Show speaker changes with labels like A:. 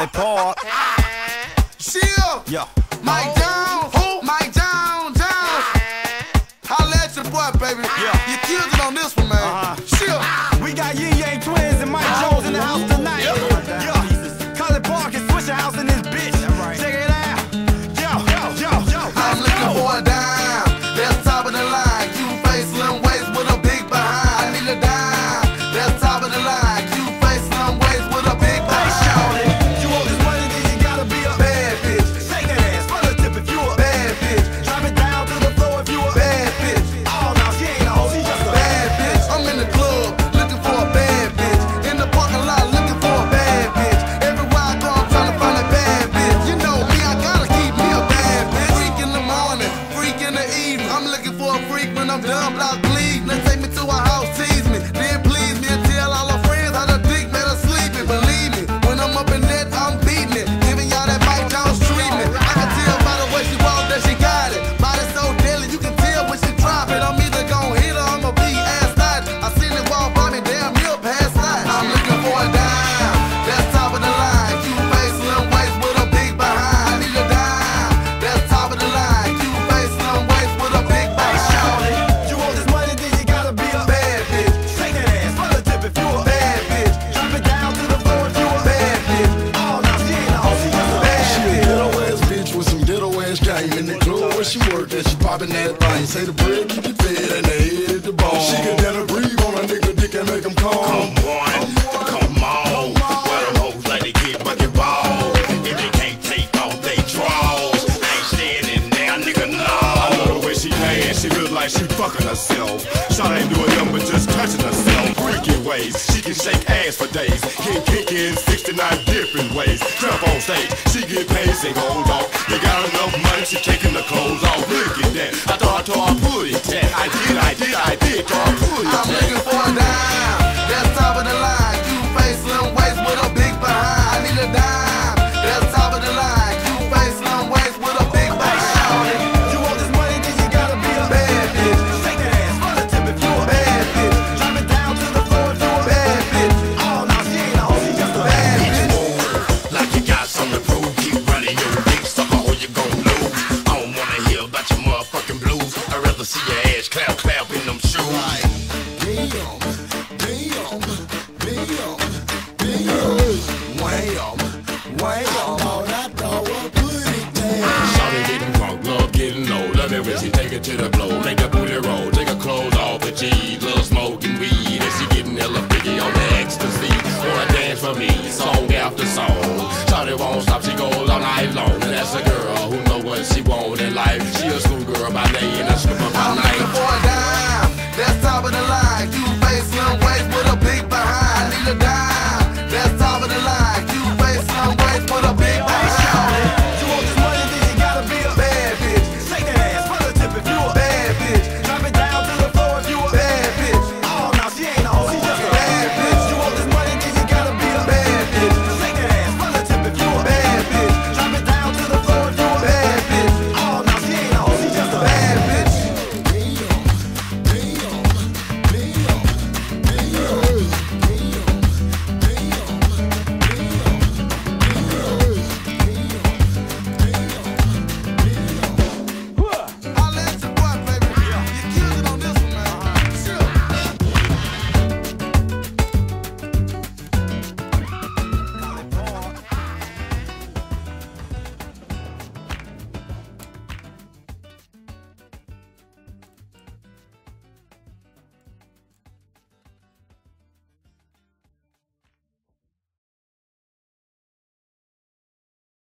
A: Dolly Parton.
B: Chill.
A: Yeah.
B: Mike down. Who? Mike down, down. Holla at your boy, baby.
A: Yeah.
B: You killed it on this one, man.
A: Uh-huh.
B: Chill.
A: We got Ying Yang Twins and Mike Jones in the house. love. she
C: work she popping that thing. Say the bread keep you fed and the head the bone. She can let her breathe on a nigga dick and make him calm.
D: Come on, come on. Come on. Hoes like get bucket. If they can't take they ain't nigga, no.
E: The way she. She look like she fucking herself. Shot ain't doing nothing but just touching herself freaking ways. She can shake ass for days, can kick in 69 different ways. Jump on stage, she get paid, sing old. You got enough money, she taking the clothes off. Look at that, I thought I told her put it. I did, I did, I did, thought I put it
B: She
A: take it to the
E: blow, make the booty roll, take her clothes off, but geez, little smoke.